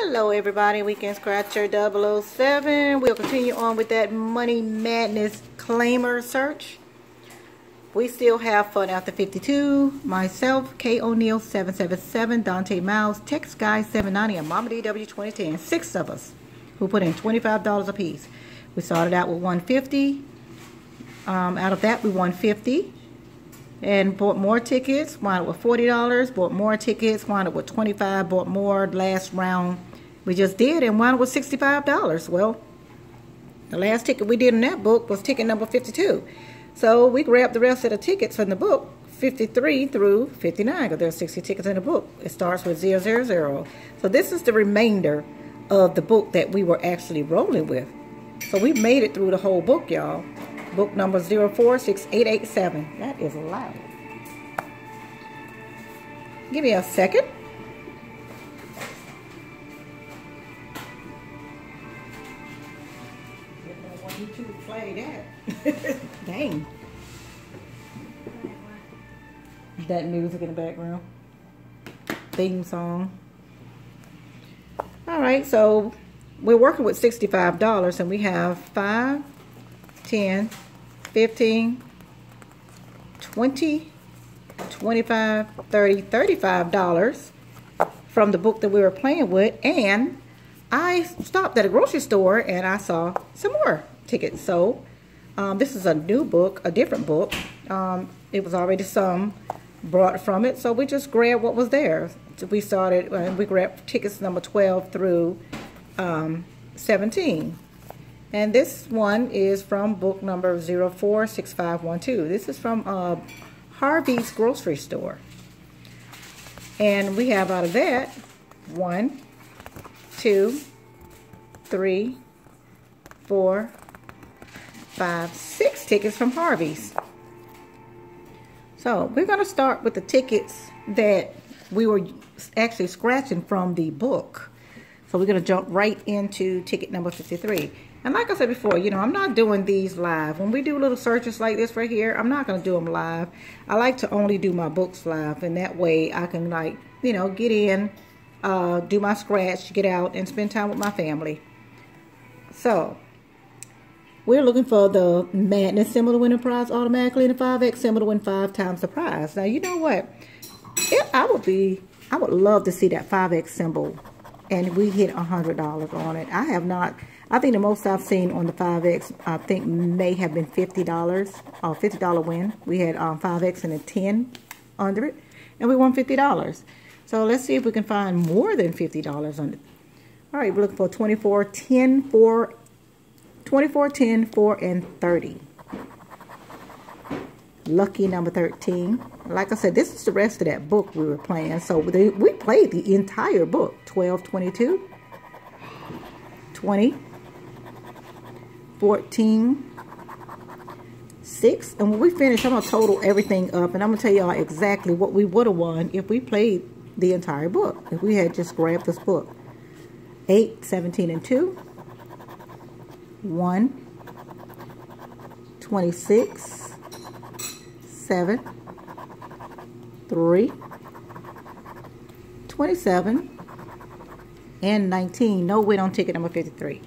Hello everybody, Weekend Scratcher 007. We'll continue on with that Money Madness claimer search. We still have fun after 52. Myself, K. O'Neill 777, Dante Miles, Tex Guy 790, and Mama DW 2010. Six of us who put in $25 a piece. We started out with 150. Um, out of that, we won 50 and bought more tickets, wound up with $40, bought more tickets, wound up with 25 bought more last round we just did and one was $65. Well, the last ticket we did in that book was ticket number 52. So we grabbed the rest of the tickets from the book, 53 through 59, because there's 60 tickets in the book. It starts with 000. So this is the remainder of the book that we were actually rolling with. So we made it through the whole book, y'all. Book number 046887. That is loud. Give me a second. That. Dang. That music in the background. Theme song. All right, so we're working with $65 and we have 5, 10, 15, 20, 25, 30, 35 dollars from the book that we were playing with and I stopped at a grocery store and I saw some more tickets. So um, this is a new book, a different book. Um, it was already some brought from it, so we just grabbed what was there. So we started, uh, we grabbed tickets number 12 through um, 17. And this one is from book number 046512. This is from uh, Harvey's grocery store. And we have out of that one, two, three, four, five, six tickets from Harvey's. So we're going to start with the tickets that we were actually scratching from the book. So we're going to jump right into ticket number 53. And like I said before, you know, I'm not doing these live. When we do little searches like this right here, I'm not going to do them live. I like to only do my books live. And that way I can like, you know, get in, uh, do my scratch, get out, and spend time with my family. So, we're looking for the Madness symbol to win a prize automatically and the 5X symbol to win five times the prize. Now, you know what? If I would be, I would love to see that 5X symbol and we hit $100 on it. I have not I think the most I've seen on the 5X, I think may have been $50, a $50 win. We had um, 5X and a 10 under it, and we won $50. So let's see if we can find more than $50 on it. All right, we're looking for 24, 10, 4, 24, 10, 4, and 30. Lucky number 13. Like I said, this is the rest of that book we were playing. So we played the entire book. 12, 22, 20, 14, 6. And when we finish, I'm going to total everything up. And I'm going to tell y'all exactly what we would have won if we played the entire book. If we had just grabbed this book. 8, 17, and 2. 1, 26, 7, 3, 27, and 19. No win on ticket number 53.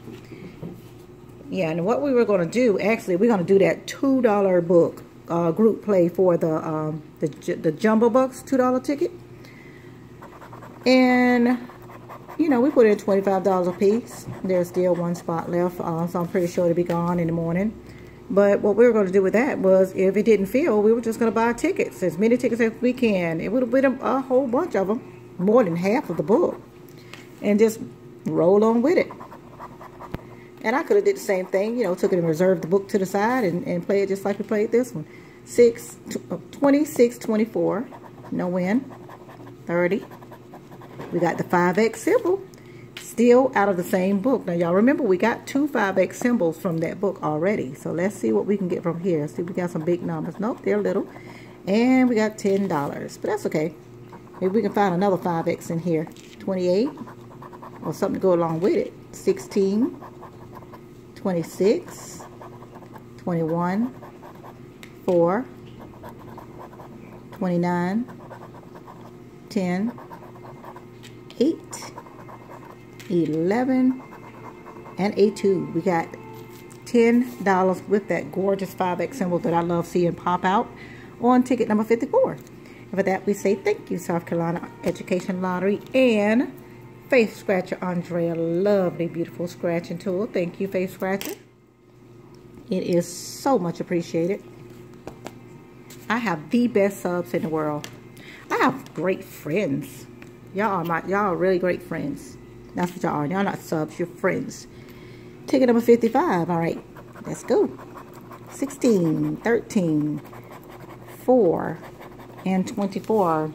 Yeah, and what we were going to do, actually, we're going to do that $2 book uh, group play for the, um, the, the Jumbo Bucks $2 ticket. And, you know, we put in $25 a piece. There's still one spot left, uh, so I'm pretty sure it'll be gone in the morning. But what we were going to do with that was, if it didn't fill, we were just going to buy tickets, as many tickets as we can. It would have been a, a whole bunch of them, more than half of the book. And just roll on with it. And I could have did the same thing, you know, took it and reserved the book to the side and, and play it just like we played this one. 6, uh, 26, 24, no win, 30. We got the 5X symbol, still out of the same book. Now, y'all remember we got two 5X symbols from that book already. So let's see what we can get from here. See, we got some big numbers. Nope, they're little. And we got $10, but that's okay. Maybe we can find another 5X in here. 28, or something to go along with it. 16, 26, 21, 4, 29, 10, 8, 11, and a 2. We got $10 with that gorgeous 5X symbol that I love seeing pop out on ticket number 54. And for that, we say thank you, South Carolina Education Lottery and Faith Scratcher Andrea. Lovely, beautiful scratching tool. Thank you, Faith Scratcher. It is so much appreciated. I have the best subs in the world. I have great friends. Y'all are my y'all are really great friends. That's what y'all are. Y'all not subs, you're friends. Ticket number 55. All right, let's go. 16, 13, 4, and 24.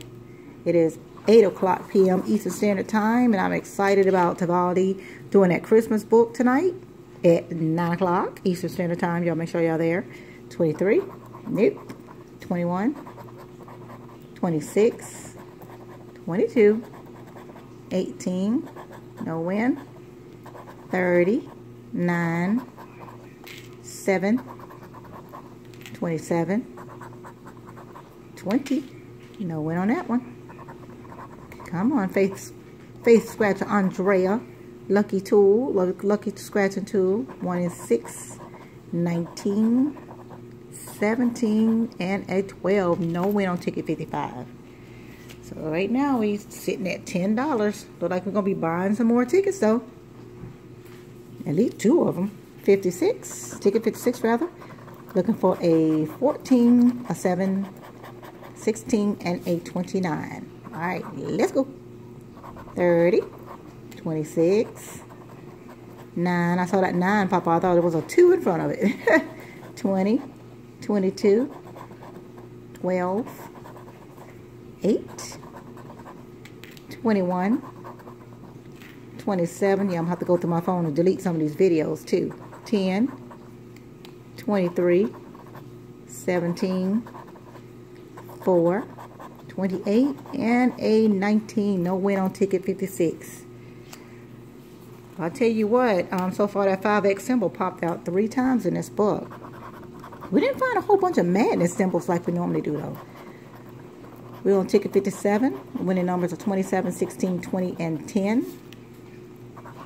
It is 8 o'clock p.m. Eastern Standard Time, and I'm excited about Tavaldi doing that Christmas book tonight at 9 o'clock Eastern Standard Time. Y'all make sure y'all there. 23. Nope. 21. 26. 22. 18. No win. 30. 9. 7. 27. 20. No win on that one. Come on, Faith, Faith Scratcher Andrea. Lucky tool, lucky scratching tool. One is 6, 19, 17, and a 12. No win on ticket 55. So right now he's sitting at $10. Look like we're to be buying some more tickets though. At least two of them. 56, ticket 56 rather. Looking for a 14, a 7, 16, and a 29. All right, let's go. 30, 26, 9. I saw that 9 pop I thought it was a 2 in front of it. 20, 22, 12, 8, 21, 27. Yeah, I'm going to have to go through my phone and delete some of these videos too. 10, 23, 17, 4, 28, and a 19. No win on ticket 56. I'll tell you what, um, so far that 5X symbol popped out three times in this book. We didn't find a whole bunch of madness symbols like we normally do, though. We're on ticket 57. Winning numbers are 27, 16, 20, and 10.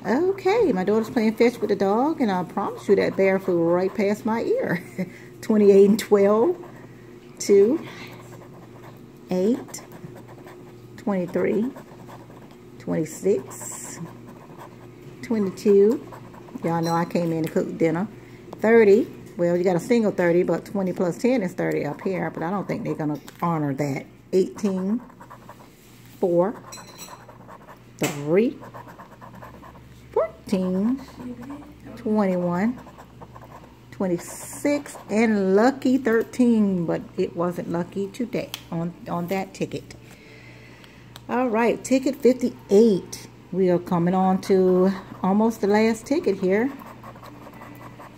Okay, my daughter's playing fetch with the dog, and I promise you that bear flew right past my ear. 28 and 12, 2, 8, 23, 26, 22. Y'all know I came in to cook dinner. 30. Well, you got a single 30, but 20 plus 10 is 30 up here, but I don't think they're going to honor that. 18, 4, 3, 14, 21, 26 and lucky 13 but it wasn't lucky today on on that ticket. All right ticket 58 we are coming on to almost the last ticket here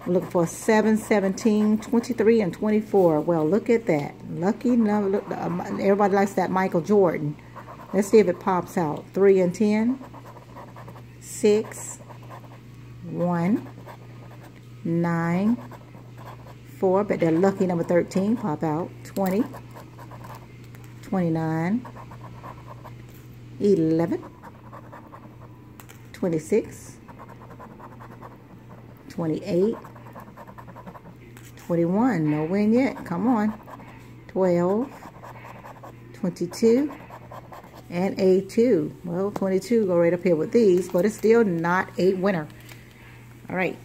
we're looking for 7 17 23 and 24 well look at that. Lucky number um, everybody likes that michael jordan. Let's see if it pops out. 3 and 10 6 1 9, 4, but they're lucky number 13, pop out, 20, 29, 11, 26, 28, 21, no win yet, come on, 12, 22, and a 2. Well, 22 go right up here with these, but it's still not a winner. All right.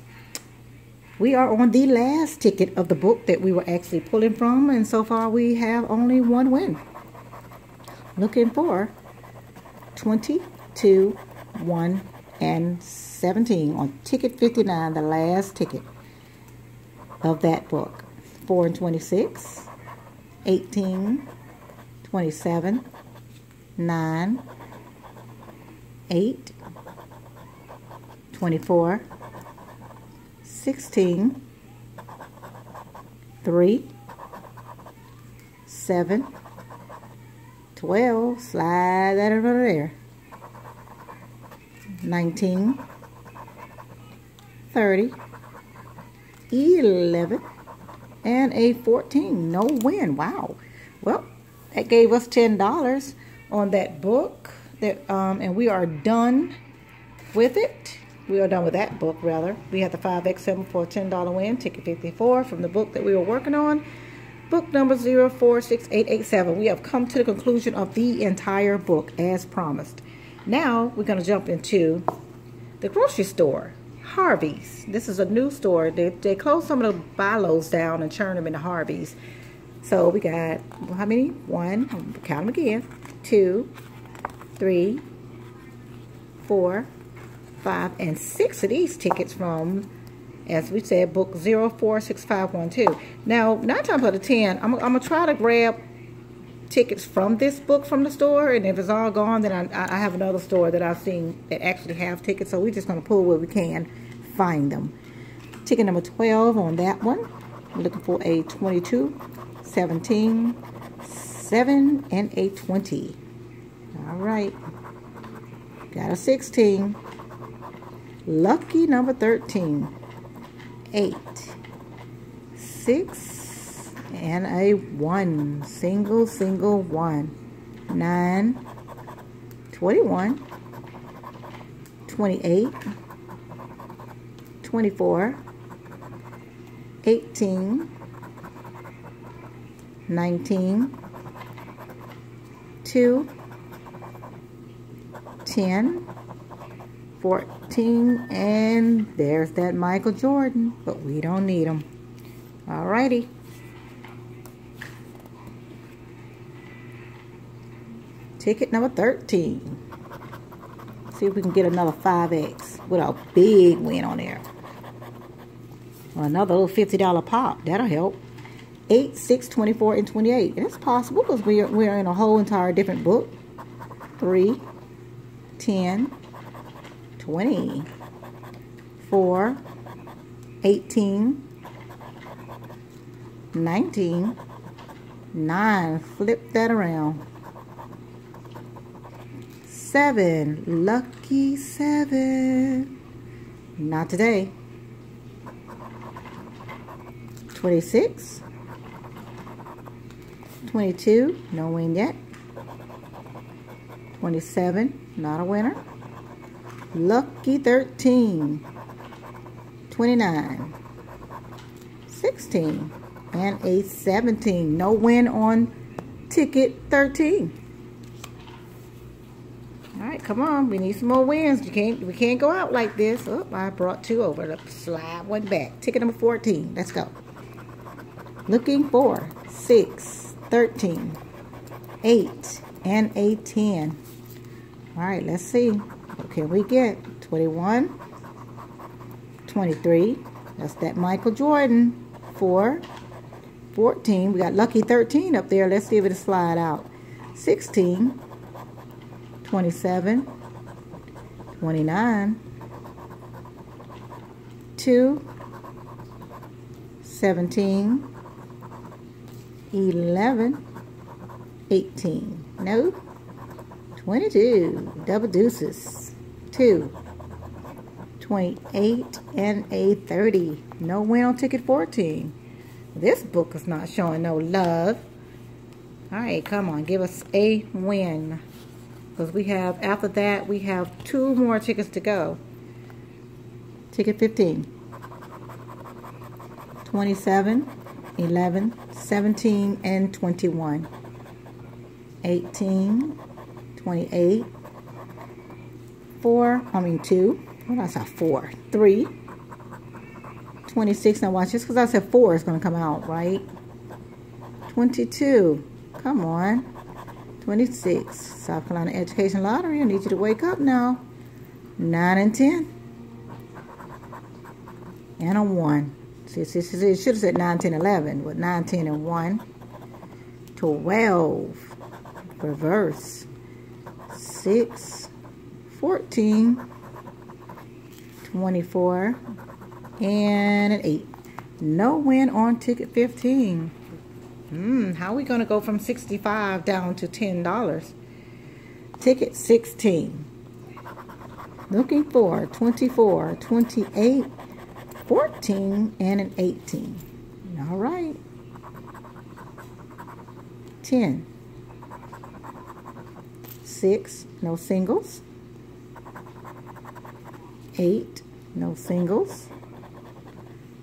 We are on the last ticket of the book that we were actually pulling from, and so far we have only one win. Looking for 22, 1, and 17 on ticket 59, the last ticket of that book. 4 and 26, 18, 27, 9, 8, 24, 16, 3, 7, 12, slide that over there, 19, 30, 11, and a 14. No win. Wow. Well, that gave us $10 on that book. That um, And we are done with it. We are done with that book, rather. We had the 5X7 for a $10 win, ticket 54 from the book that we were working on. Book number 046887. We have come to the conclusion of the entire book as promised. Now we're going to jump into the grocery store. Harvey's. This is a new store. They, they closed some of the Bi-Los down and turned them into Harvey's. So we got, how many? One, count them again. Two, three, four, five, and six of these tickets from, as we said, book 046512. Now, nine times out of ten, I'm, I'm going to try to grab tickets from this book from the store, and if it's all gone, then I, I have another store that I've seen that actually have tickets, so we're just going to pull where we can find them. Ticket number 12 on that one. I'm looking for a 22, 17, 7, and a 20. All right. Got a 16. Lucky number 13. 8. 6. And a 1. Single, single 1. 9. 21. 28. 24. 18. 19. 2. 10, 14, and there's that Michael Jordan, but we don't need him. Alrighty. Ticket number 13. See if we can get another 5X with a big win on there. Another little $50 pop. That'll help. 8, 6, 24, and 28. And it's possible because we are, we are in a whole entire different book. 3, 10, 20, 4, 18, 19, 9. Flip that around. 7. Lucky 7. Not today. 26. 22. No win yet. 27 not a winner. Lucky 13, 29, 16, and a 17. No win on ticket 13. All right, come on. We need some more wins. You can't. We can't go out like this. Oh, I brought two over. Slide one back. Ticket number 14. Let's go. Looking for 6, 13, 8, and a 10. All right, let's see. What can we get? 21, 23. That's that Michael Jordan. 4, 14. We got lucky 13 up there. Let's see if it'll slide out. 16, 27, 29, 2, 17, 11, 18. No. 22, double deuces, 2, 28, and a 30. No win on ticket 14. This book is not showing no love. All right, come on, give us a win. Because we have, after that, we have two more tickets to go. Ticket 15. 27, 11, 17, and 21. 18, 28, 4, I mean 2, what I said 4, 3, 26, now watch this because I said 4 is going to come out, right? 22, come on, 26, South Carolina Education Lottery, I need you to wake up now, 9 and 10, and a 1. See, see, see, it should have said 9, 10, 11, but 9, 10, and 1. 12. Reverse. 6, 14, 24, and an 8. No win on ticket 15. Hmm, how are we going to go from 65 down to $10? Ticket 16. Looking for 24, 28, 14, and an 18. All right. 10 six, no singles. 8, no singles,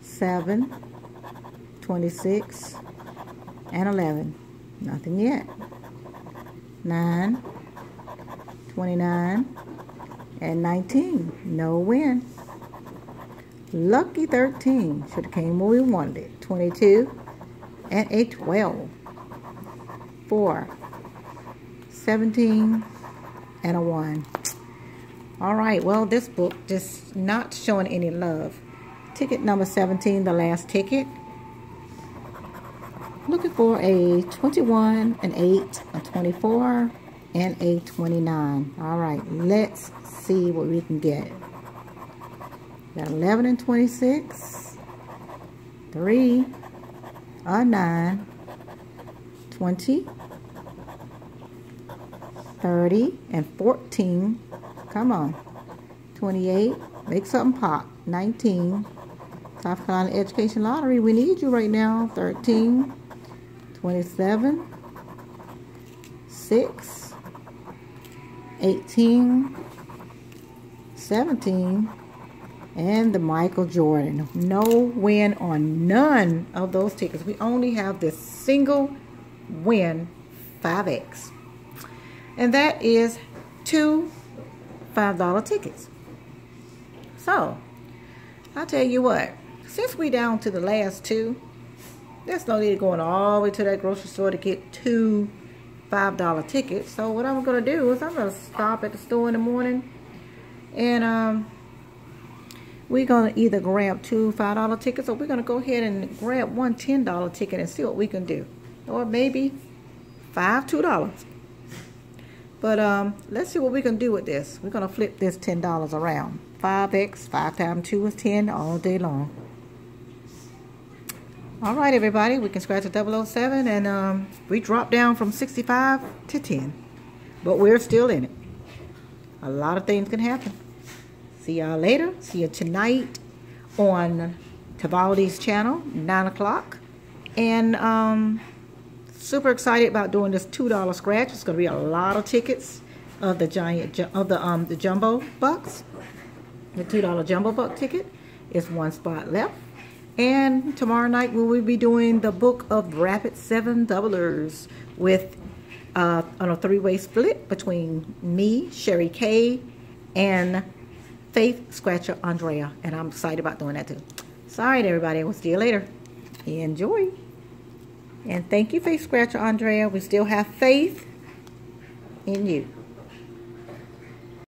7, 26, and 11. Nothing yet. 9, 29, and 19. No win. Lucky 13. Should have came when we wanted it. 22 and a 12. 4, 17, and a 1. All right, well, this book just not showing any love. Ticket number 17, the last ticket. Looking for a 21, an 8, a 24, and a 29. All right, let's see what we can get. Got 11 and 26, 3, a 9, 20, 30, and 14. Come on. 28, make something pop. 19, South Carolina Education Lottery, we need you right now. 13, 27, 6, 18, 17, and the Michael Jordan. No win on none of those tickets. We only have this single win 5X. And that is two $5 tickets. So, I'll tell you what, since we down to the last two, there's no need going all the way to that grocery store to get two $5 tickets. So what I'm going to do is I'm going to stop at the store in the morning and um, we're going to either grab two $5 tickets or we're going to go ahead and grab one $10 ticket and see what we can do. Or maybe five $2. But um, let's see what we can do with this. We're going to flip this $10 around. 5x, 5 times 2 is 10 all day long. All right, everybody, we can scratch a 007 and um, we drop down from 65 to 10. But we're still in it. A lot of things can happen. See y'all later. See you tonight on Tavaldi's channel, 9 o'clock. And um, super excited about doing this $2 scratch. It's going to be a lot of tickets of the giant of the um the jumbo bucks. The $2 jumbo buck ticket is one spot left. And tomorrow night we will be doing the book of rapid seven doublers with uh, on a three-way split between me, Sherry Kay, and Faith Scratcher Andrea. And I'm excited about doing that too. Sorry, everybody. We'll see you later. Enjoy. And thank you, Faith Scratcher Andrea. We still have faith in you.